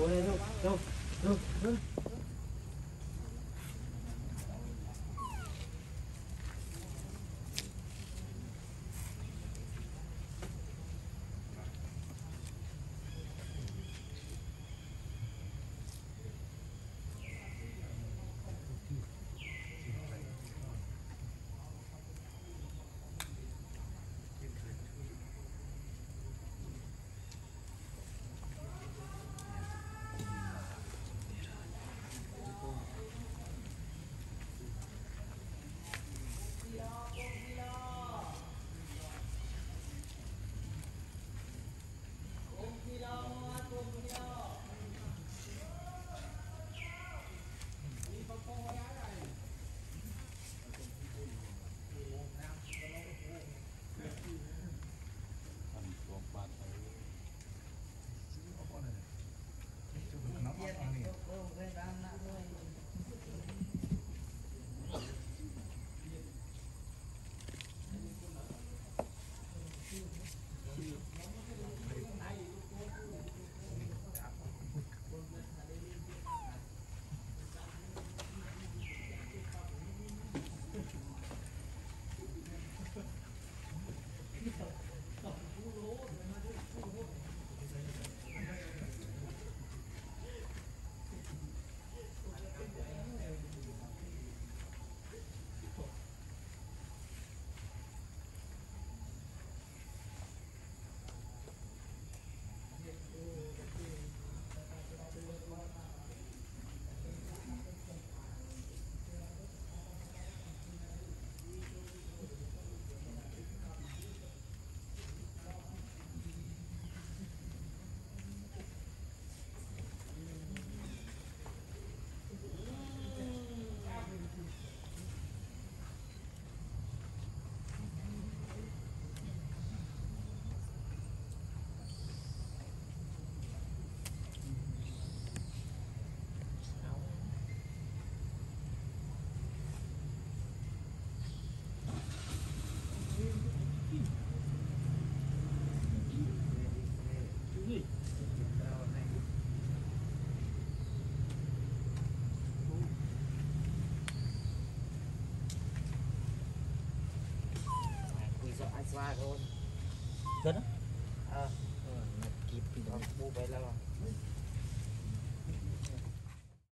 往前走走走走 ស្វាខ្លួនគិតអឺមកគៀបពីដល់បូបៃឡើយ